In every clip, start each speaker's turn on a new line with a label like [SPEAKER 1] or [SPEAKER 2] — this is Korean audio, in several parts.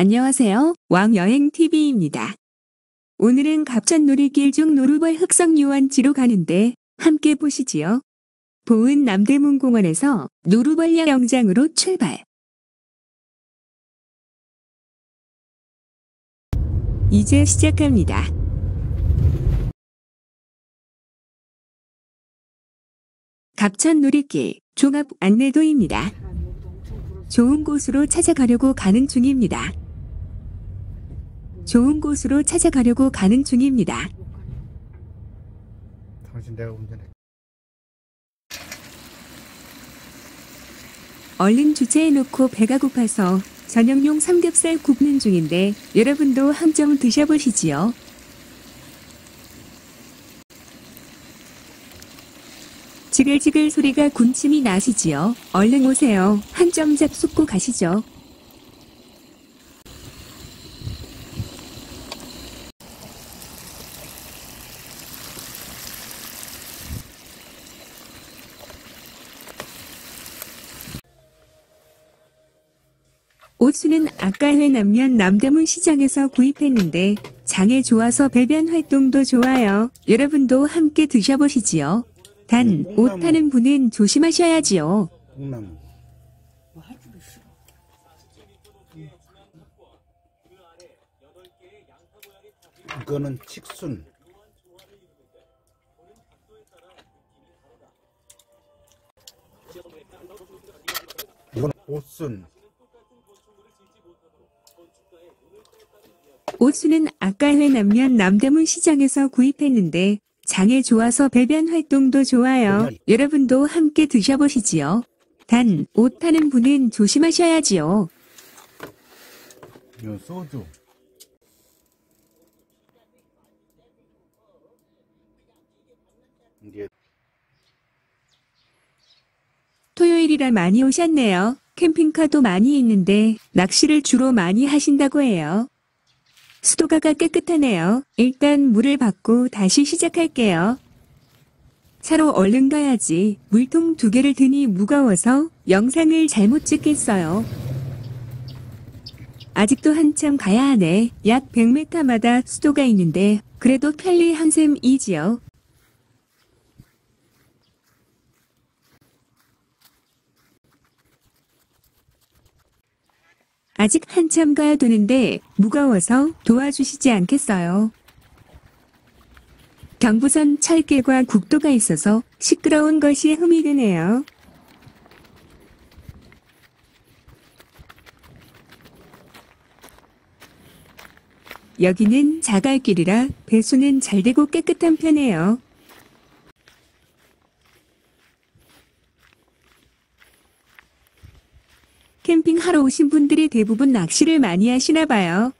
[SPEAKER 1] 안녕하세요. 왕여행TV입니다. 오늘은 갑천 놀이길 중 노루벌 흑성 유원지로 가는데 함께 보시지요. 보은 남대문 공원에서 노루벌 야영장으로 출발. 이제 시작합니다. 갑천 놀이길 종합 안내도입니다. 좋은 곳으로 찾아가려고 가는 중입니다. 좋은 곳으로 찾아가려고 가는 중입니다.
[SPEAKER 2] 당신 내가 운전해.
[SPEAKER 1] 얼른 주차해놓고 배가 고파서 저녁용 삼겹살 굽는 중인데 여러분도 한 점 드셔보시지요. 지글지글 소리가 군침이 나시지요. 얼른 오세요. 한 점 잡숫고 가시죠. 옷수는 아까 해남면 남대문 시장에서 구입했는데 장에 좋아서 배변 활동도 좋아요. 여러분도 함께 드셔보시지요. 단, 옷 타는 분은 조심하셔야지요.
[SPEAKER 2] 이거는 칡순. 이건 옷순.
[SPEAKER 1] 옷수는 아까 해남면 남대문 시장에서 구입했는데 장에 좋아서 배변 활동도 좋아요. 여러분도 함께 드셔보시지요. 단, 옷 타는 분은 조심하셔야지요.
[SPEAKER 2] 이건 소주.
[SPEAKER 1] 토요일이라 많이 오셨네요. 캠핑카도 많이 있는데 낚시를 주로 많이 하신다고 해요. 수도가가 깨끗하네요. 일단 물을 받고 다시 시작할게요. 차로 얼른 가야지. 물통 두 개를 드니 무거워서 영상을 잘못 찍겠어요. 아직도 한참 가야 하네. 약 100m마다 수도가 있는데 그래도 편리 한 셈이지요. 아직 한참 가야 되는데 무거워서 도와주시지 않겠어요. 경부선 철길과 국도가 있어서 시끄러운 것이 흠이 드네요. 여기는 자갈길이라 배수는 잘 되고 깨끗한 편이에요. 캠핑 하러 오신 분들이 대부분 낚시를 많이 하시나 봐요.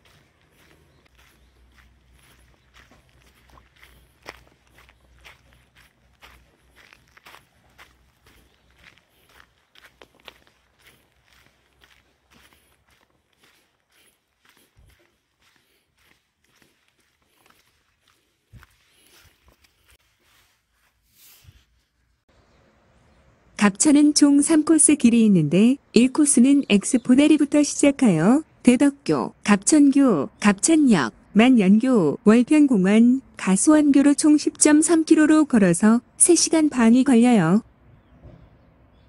[SPEAKER 1] 갑천은 총 3코스 길이 있는데 1코스는 엑스포다리부터 시작하여 대덕교, 갑천교, 갑천역, 만연교, 월평공원, 가수원교로 총 10.3km로 걸어서 3시간 반이 걸려요.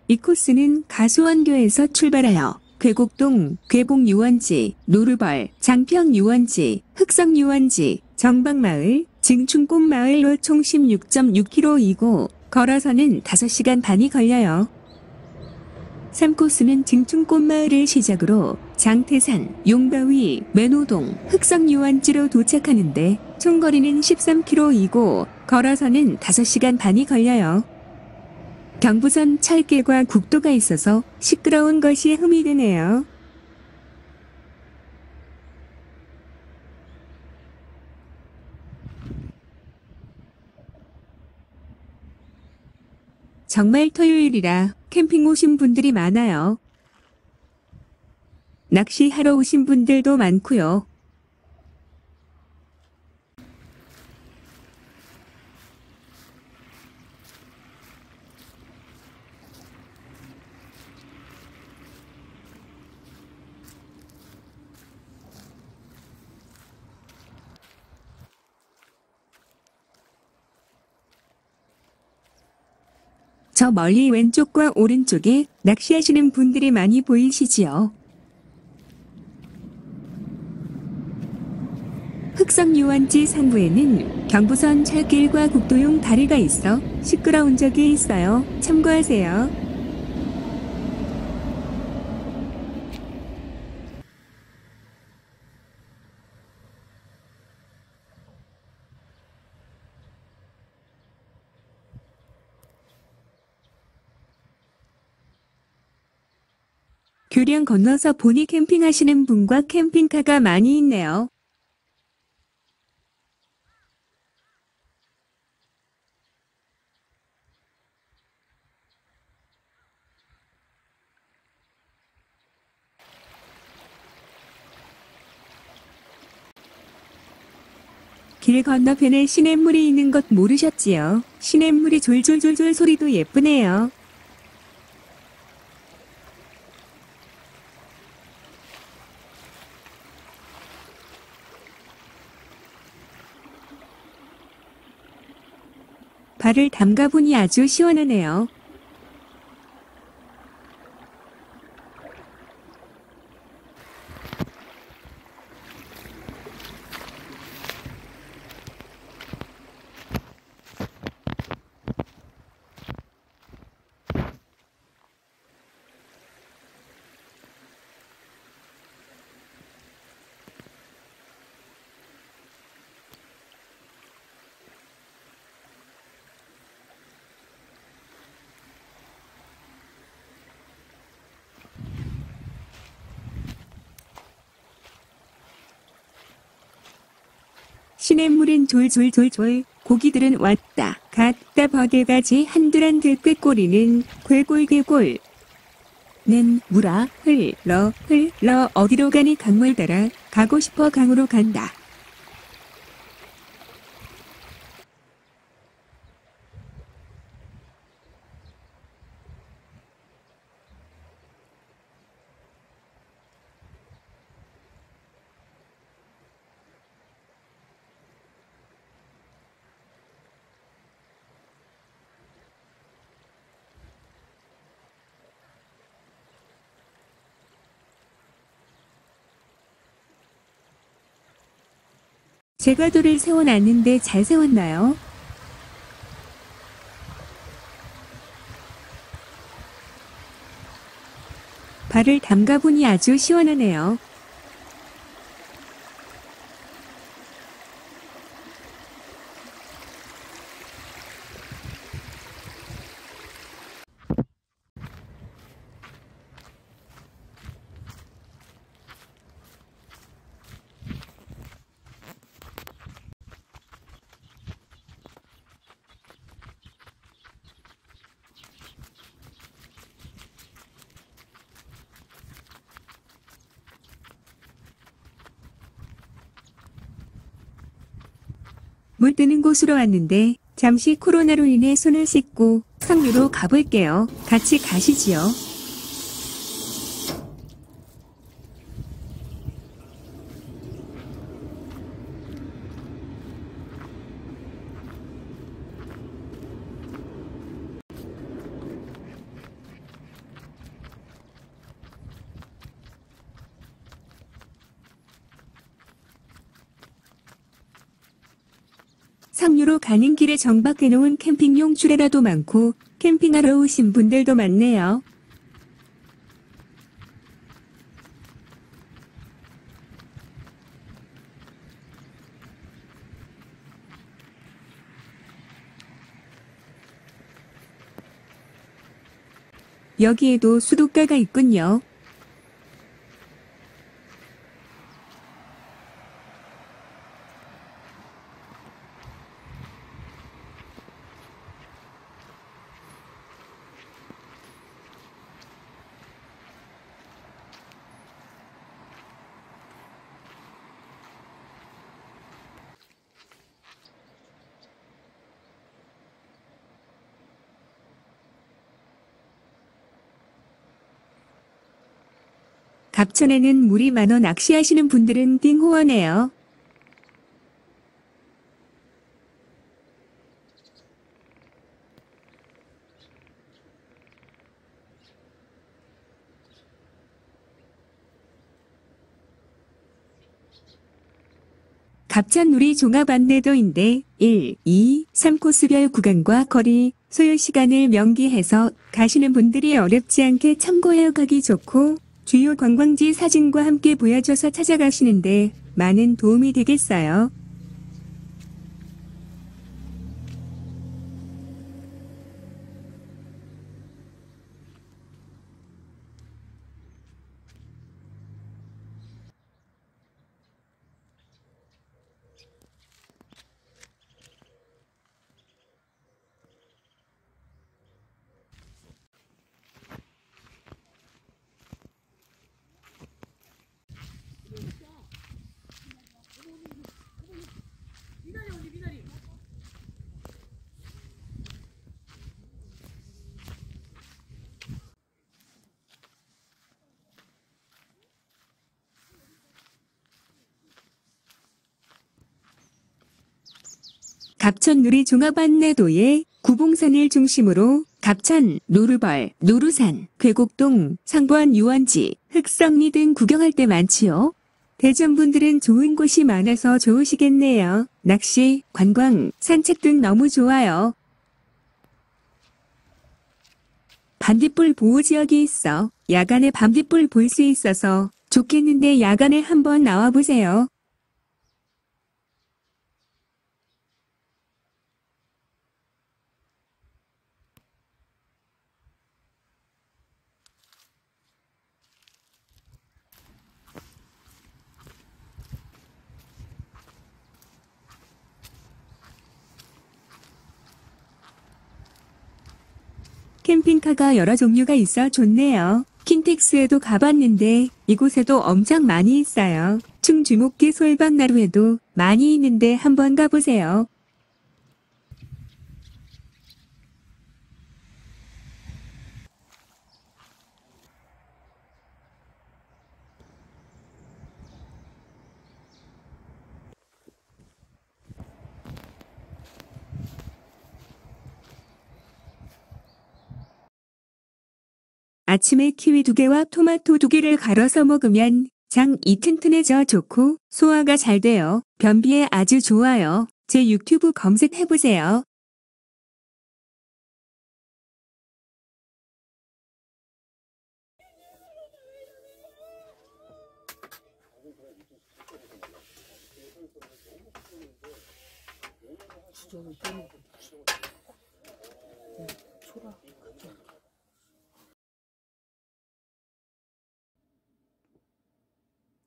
[SPEAKER 1] 이 코스는 가수원교에서 출발하여 괴곡동, 괴곡유원지, 노루벌, 장평유원지, 흑성유원지, 정박마을, 증충꽃마을로 총 16.6km이고 걸어서는 5시간 반이 걸려요. 3코스는 증충꽃마을을 시작으로 장태산, 용바위, 매노동, 흑성유원지로 도착하는데 총 거리는 13km이고 걸어서는 5시간 반이 걸려요. 경부선 철길과 국도가 있어서 시끄러운 것이 흠이 드네요. 정말 토요일이라 캠핑 오신 분들이 많아요. 낚시하러 오신 분들도 많고요. 저 멀리 왼쪽과 오른쪽에 낚시하시는 분들이 많이 보이시지요. 흑성 유원지 상부에는 경부선 철길과 국도용 다리가 있어 시끄러운 적이 있어요. 참고하세요. 교량 건너서 보니 캠핑하시는 분과 캠핑카가 많이 있네요. 길 건너편에 시냇물이 있는 것 모르셨지요? 시냇물이 졸졸졸졸 소리도 예쁘네요. 발을 담가보니 아주 시원하네요. 시냇물은 졸졸졸졸 고기들은 왔다 갔다 버들가지 한둘한둘 꾀꼬리는 괴골괴골 는 물아 흘러 흘러 어디로 가니 강물 따라 가고 싶어 강으로 간다. 제가 돌을 세워놨는데 잘 세웠나요? 발을 담가보니 아주 시원하네요. 물 뜨는 곳으로 왔는데 잠시 코로나로 인해 손을 씻고 상류로 가볼게요. 같이 가시지요. 상류로 가는 길에 정박해놓은 캠핑용 주례라도 많고 캠핑하러 오신 분들도 많네요. 여기에도 수도가가 있군요. 갑천에는 물이 많아 낚시하시는 분들은 띵호원해요. 갑찬누리 종합안내도인데 1, 2, 3코스별 구간과 거리, 소요시간을 명기해서 가시는 분들이 어렵지 않게 참고해 가기 좋고 주요 관광지 사진과 함께 보여줘서 찾아가시는데 많은 도움이 되겠어요. 갑천누리 종합안내도에 구봉산을 중심으로 갑천, 노루벌, 노루산, 괴곡동, 상부안 유원지, 흑성리 등 구경할 때 많지요. 대전분들은 좋은 곳이 많아서 좋으시겠네요. 낚시, 관광, 산책 등 너무 좋아요. 반딧불 보호지역이 있어 야간에 반딧불 볼 수 있어서 좋겠는데 야간에 한번 나와보세요. 캠핑카가 여러 종류가 있어 좋네요. 킨텍스에도 가봤는데 이곳에도 엄청 많이 있어요. 충주목기 솔방나루에도 많이 있는데 한번 가보세요. 아침에 키위 두 개와 토마토 두 개를 갈아서 먹으면 장이 튼튼해져 좋고 소화가 잘 돼요. 변비에 아주 좋아요. 제 유튜브 검색해보세요.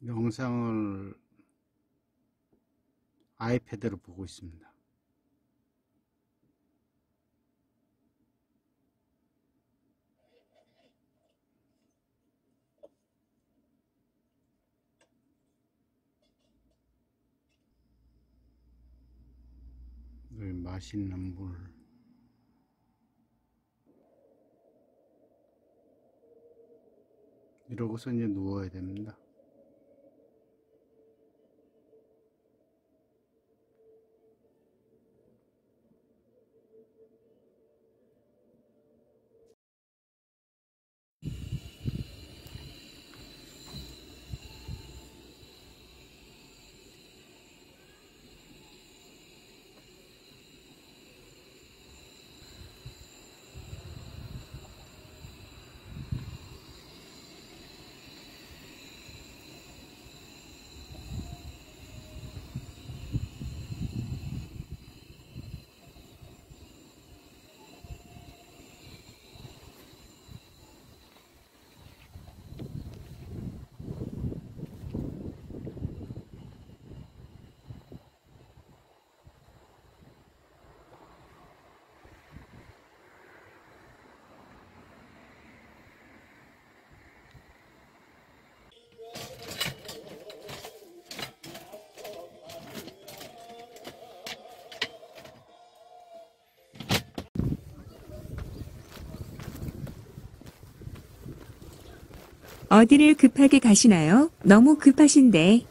[SPEAKER 2] 영상을 아이패드로 보고 있습니다. 여기 맛있는 물. 이러고서 이제 누워야 됩니다.
[SPEAKER 1] 어디를 급하게 가시나요? 너무 급하신데.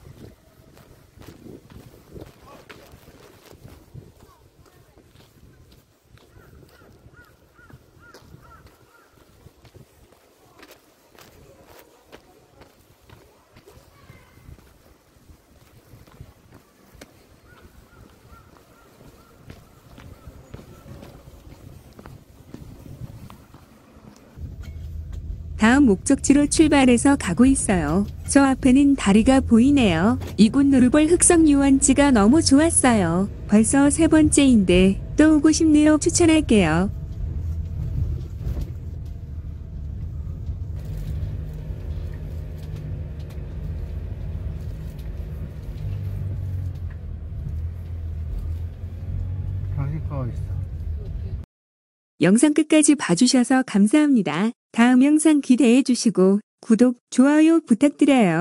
[SPEAKER 1] 다음 목적지로 출발해서 가고 있어요. 저 앞에는 다리가 보이네요. 이곳 노르벌 흑성 유원지가 너무 좋았어요. 벌써 세 번째인데 또 오고 싶네요. 추천할게요. 영상 끝까지 봐주셔서 감사합니다. 다음 영상 기대해 주시고 구독, 좋아요 부탁드려요.